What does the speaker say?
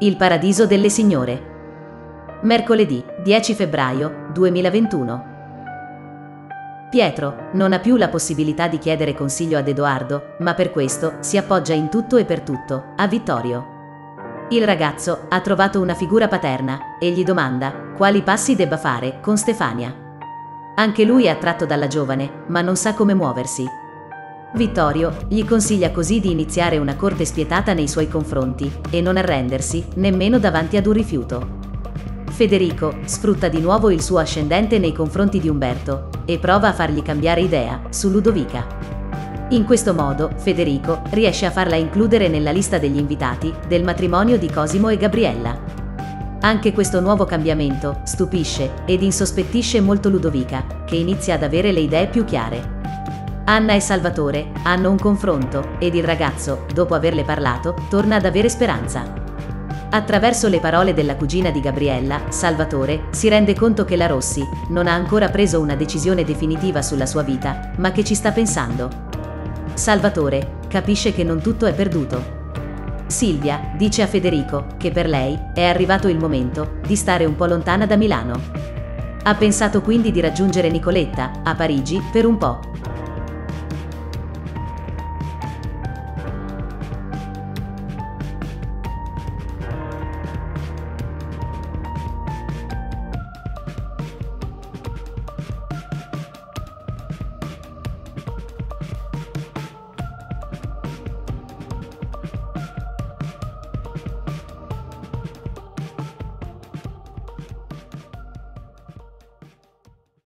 Il paradiso delle signore. Mercoledì 10 febbraio 2021. Pietro non ha più la possibilità di chiedere consiglio ad Edoardo, ma per questo si appoggia in tutto e per tutto a Vittorio. Il ragazzo ha trovato una figura paterna e gli domanda quali passi debba fare con Stefania. Anche lui è attratto dalla giovane, ma non sa come muoversi. Vittorio gli consiglia così di iniziare una corte spietata nei suoi confronti e non arrendersi nemmeno davanti ad un rifiuto. Federico sfrutta di nuovo il suo ascendente nei confronti di Umberto e prova a fargli cambiare idea su Ludovica. In questo modo Federico riesce a farla includere nella lista degli invitati del matrimonio di Cosimo e Gabriella. Anche questo nuovo cambiamento stupisce ed insospettisce molto Ludovica, che inizia ad avere le idee più chiare. Anna e Salvatore hanno un confronto ed il ragazzo, dopo averle parlato, torna ad avere speranza. Attraverso le parole della cugina di Gabriella, Salvatore si rende conto che la Rossi non ha ancora preso una decisione definitiva sulla sua vita, ma che ci sta pensando. Salvatore capisce che non tutto è perduto. Silvia dice a Federico che per lei è arrivato il momento di stare un po' lontana da Milano. Ha pensato quindi di raggiungere Nicoletta a Parigi per un po'.